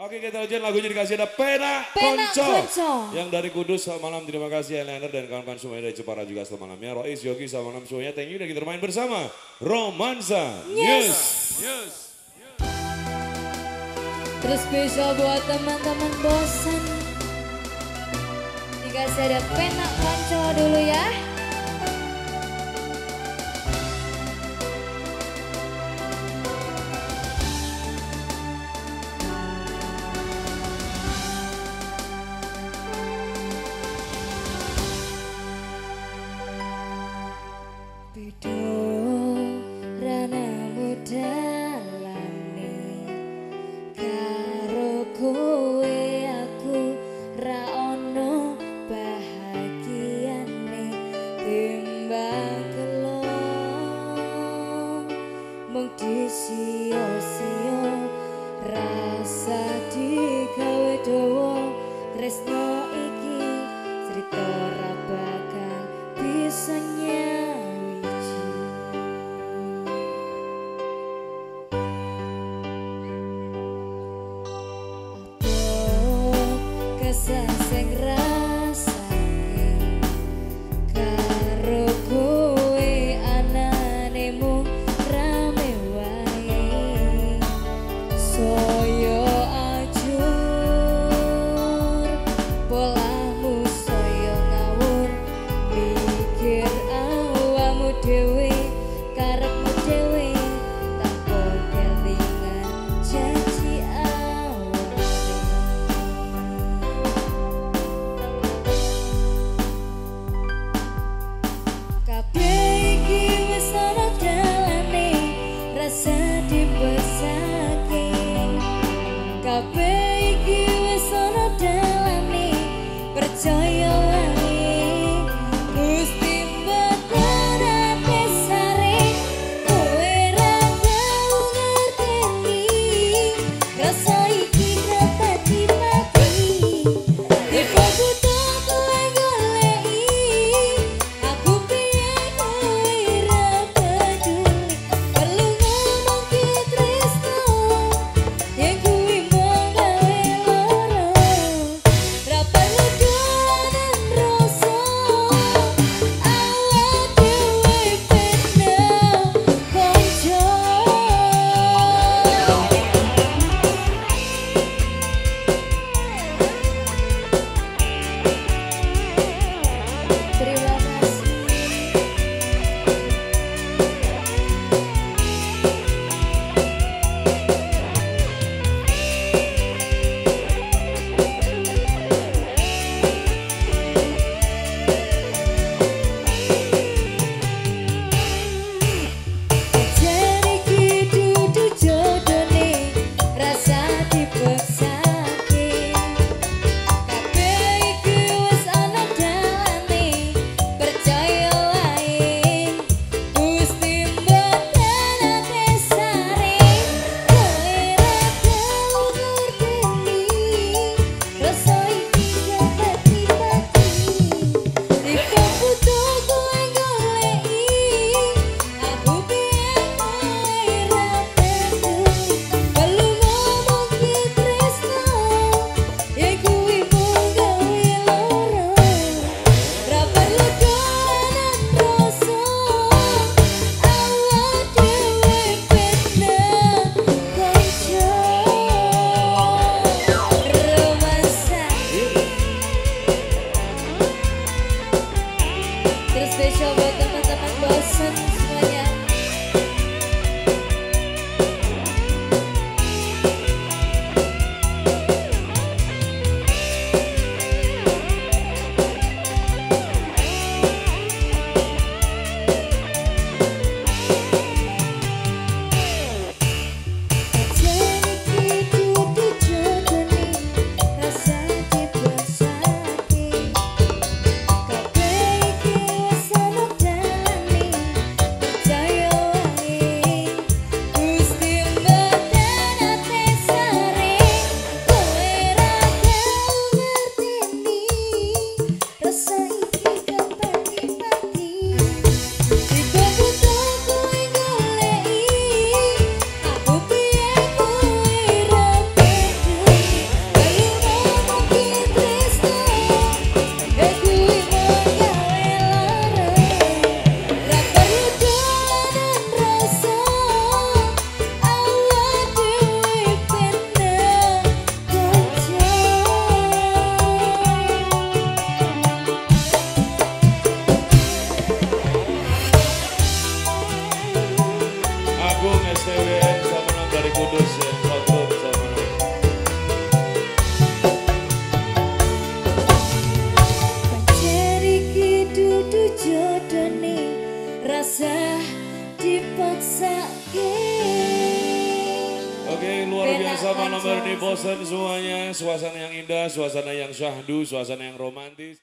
Oke kita ujian lagunya dikasih ada Pena, Pena Konco. Konco. Yang dari Kudus selamat malam terima kasih Eleander dan kawan-kawan semuanya dari Jepara juga selamat malamnya. Rois, Yogi selamat malam semuanya. Thank you dan kita bermain bersama Romansa Yes. News. Terus spesial buat teman-teman bosan. Dikasih ada pena konco dulu ya. Rasa digawe dawa tresno dhewe karepmu dhewe tanpa kelingan janji awake. Kabeh iki wis ana dalane rasa dibesake Kabeh Kudus ya, iki dudu jodone rasa dipaksake Oke, luar biasa malam hari ini bosan semuanya. Suasana yang indah, suasana yang syahdu, suasana yang romantis.